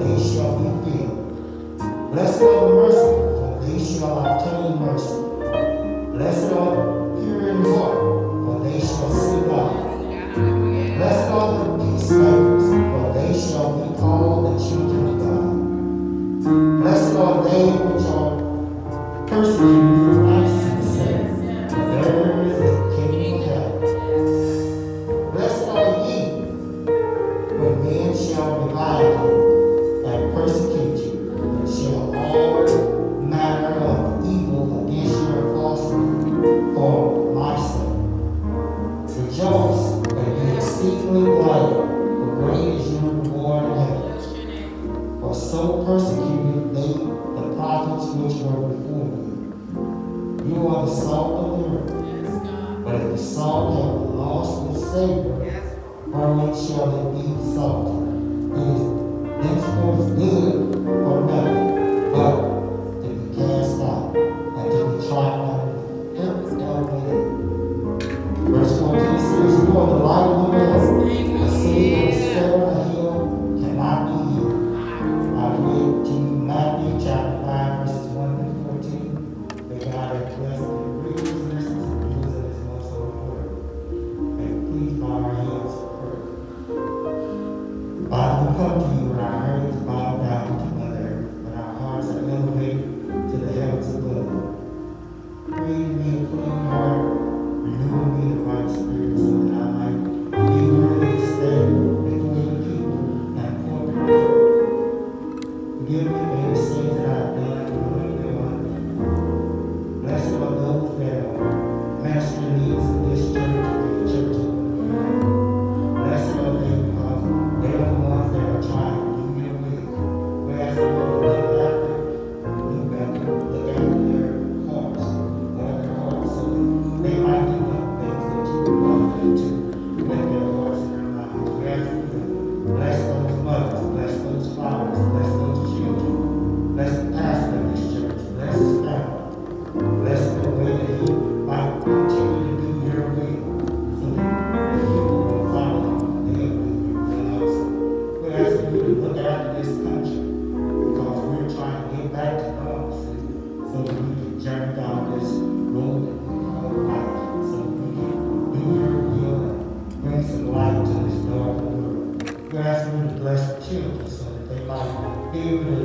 thee shall we fear. Blessed are the merciful, for they shall obtain mercy. Blessed are the. absolute light, the greatest born in heaven. For so persecuted they the prophets which were before you. You are the salt of the earth. But if the salt have lost its savor, how much shall it be salted? livre.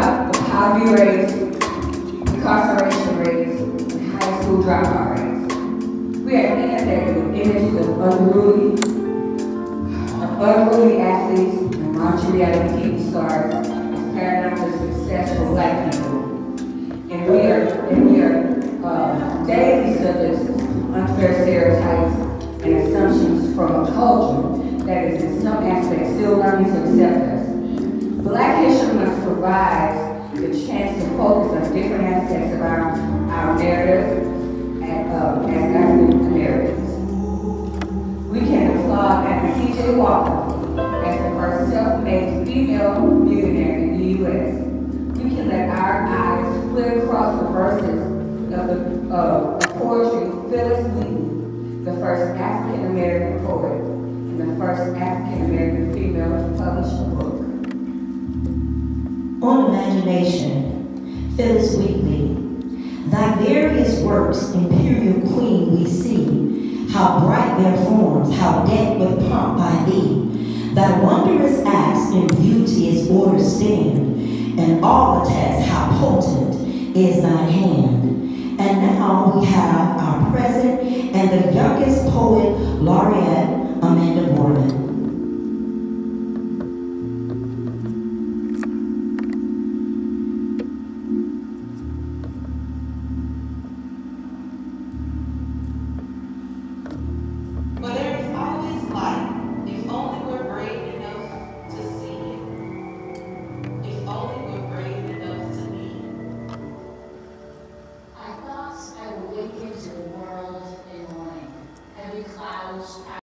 Poverty rates, incarceration rates, and high school dropout rates. We are inundated with images of unruly, of unruly athletes and raunchy reality TV stars as paradigms of success for black people. And we are, and we are uh, daily subjects to unfair stereotypes and assumptions from a culture that is in some aspects still learning to accept must provide the chance to focus on different aspects of our, our narrative and, uh, as African Americans. We can applaud Dr. C.J. Walker as the first self-made female millionaire in the U.S. We can let our eyes flit across the verses of the uh, poetry of Phillis Wheatley, the first African American poet and the first African American female to publish a book. On imagination, Phillis Wheatley, thy various works, imperial queen, we see, how bright their forms, how decked with pomp by thee. Thy wondrous acts in beauty is order stand, and all attest how potent is thy hand. And now we have our present and the youngest poet laureate, Amanda Gorman.